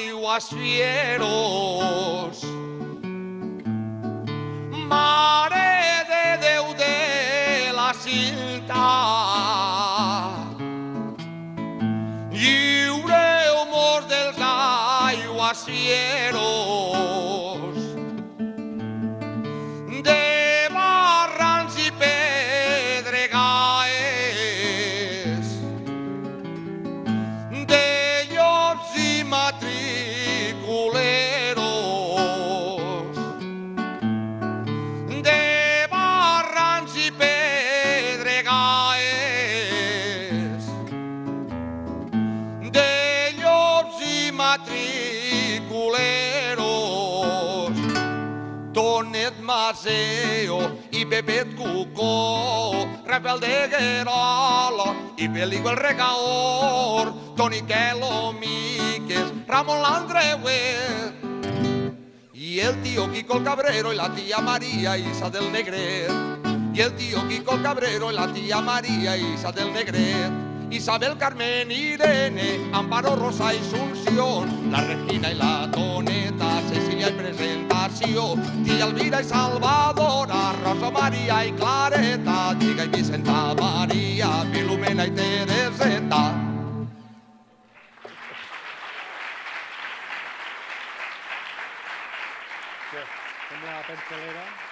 hay guasieros, mare de deude la cinta, lliure humor del guasieros. Matriculeros, Tonet Maceo i Pepet Cucó, Rafael de Guerola i Peligo el Recaor, Toni Quelo Miques, Ramon l'Andreuet, i el tío Kiko el Cabrero y la tía María Isa del Negret. Y el tío Kiko el Cabrero y la tía María Isa del Negret. Isabel Carmen Irene, Amparo Rosa y Sunción, la Regina y la Toneta, Cecilia y Presentación, tía Elvira y Salvadora, Rosa María y Clareta, Diga y Vicenta María, Filomena y Tereseta. Sembla la.